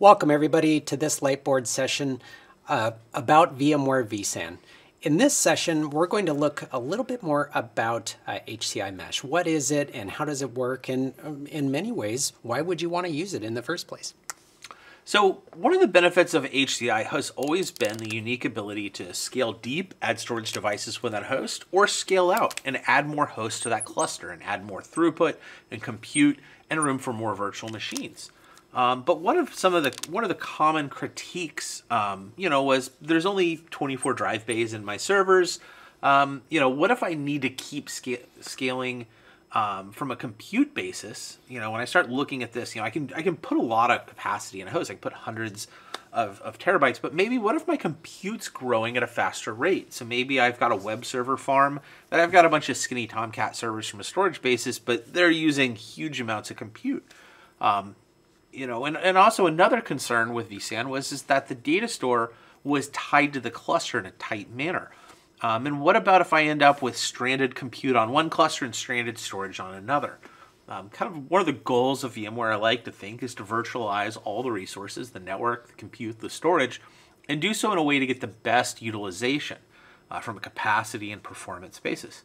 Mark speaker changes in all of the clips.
Speaker 1: Welcome everybody to this Lightboard session uh, about VMware vSAN. In this session, we're going to look a little bit more about uh, HCI Mesh. What is it and how does it work? And um, in many ways, why would you want to use it in the first place?
Speaker 2: So one of the benefits of HCI has always been the unique ability to scale deep, add storage devices with that host, or scale out and add more hosts to that cluster and add more throughput and compute and room for more virtual machines. Um, but one of some of the one of the common critiques, um, you know, was there's only 24 drive bays in my servers. Um, you know, what if I need to keep sca scaling um, from a compute basis? You know, when I start looking at this, you know, I can I can put a lot of capacity in a host. I can put hundreds of, of terabytes. But maybe what if my compute's growing at a faster rate? So maybe I've got a web server farm that I've got a bunch of skinny Tomcat servers from a storage basis, but they're using huge amounts of compute. Um, you know, and, and also another concern with vSAN was is that the data store was tied to the cluster in a tight manner. Um, and what about if I end up with stranded compute on one cluster and stranded storage on another? Um, kind of one of the goals of VMware I like to think is to virtualize all the resources, the network, the compute, the storage, and do so in a way to get the best utilization uh, from a capacity and performance basis.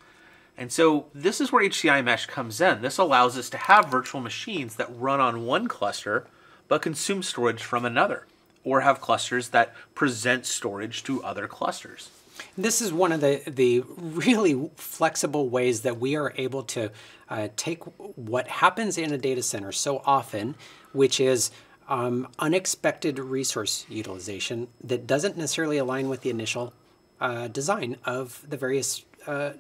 Speaker 2: And so this is where HCI Mesh comes in. This allows us to have virtual machines that run on one cluster but consume storage from another, or have clusters that present storage to other clusters.
Speaker 1: This is one of the, the really flexible ways that we are able to uh, take what happens in a data center so often, which is um, unexpected resource utilization that doesn't necessarily align with the initial uh, design of the various uh,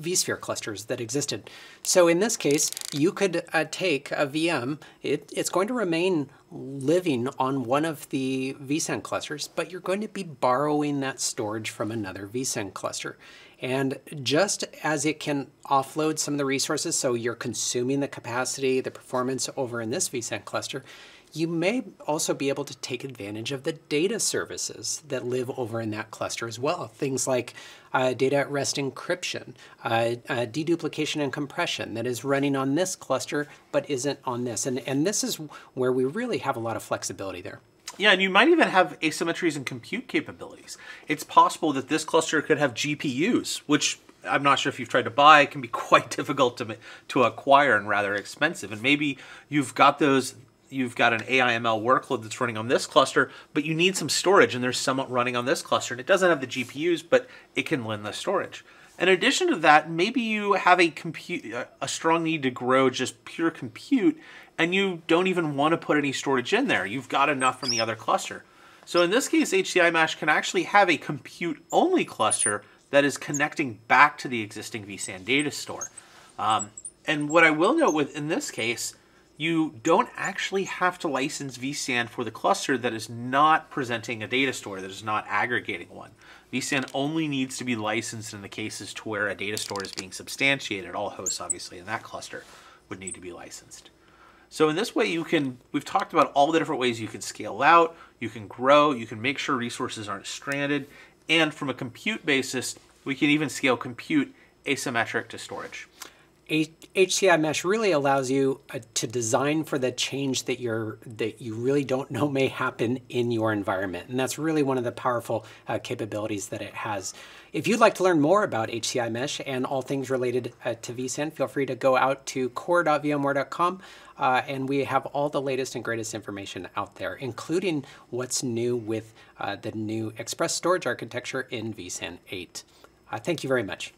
Speaker 1: vSphere clusters that existed. So in this case, you could uh, take a VM, it, it's going to remain living on one of the vSAN clusters, but you're going to be borrowing that storage from another vSAN cluster. And just as it can offload some of the resources, so you're consuming the capacity, the performance over in this vSAN cluster, you may also be able to take advantage of the data services that live over in that cluster as well. Things like uh, data at rest encryption, uh, uh, deduplication and compression that is running on this cluster but isn't on this. And, and this is where we really have a lot of flexibility there.
Speaker 2: Yeah, and you might even have asymmetries in compute capabilities. It's possible that this cluster could have GPUs, which I'm not sure if you've tried to buy, can be quite difficult to, to acquire and rather expensive. And maybe you've got those you've got an AIML workload that's running on this cluster, but you need some storage and there's some running on this cluster and it doesn't have the GPUs, but it can lend the storage. In addition to that, maybe you have a compute a strong need to grow just pure compute and you don't even want to put any storage in there. You've got enough from the other cluster. So in this case, HCI Mesh can actually have a compute only cluster that is connecting back to the existing vSAN data store. Um, and what I will note with in this case you don't actually have to license vSAN for the cluster that is not presenting a data store, that is not aggregating one. vSAN only needs to be licensed in the cases to where a data store is being substantiated. All hosts, obviously, in that cluster would need to be licensed. So in this way, you can, we've talked about all the different ways you can scale out, you can grow, you can make sure resources aren't stranded, and from a compute basis, we can even scale compute asymmetric to storage.
Speaker 1: HCI Mesh really allows you uh, to design for the change that you're that you really don't know may happen in your environment, and that's really one of the powerful uh, capabilities that it has. If you'd like to learn more about HCI Mesh and all things related uh, to vSAN, feel free to go out to core.vmware.com, uh, and we have all the latest and greatest information out there, including what's new with uh, the new Express Storage architecture in vSAN 8. Uh, thank you very much.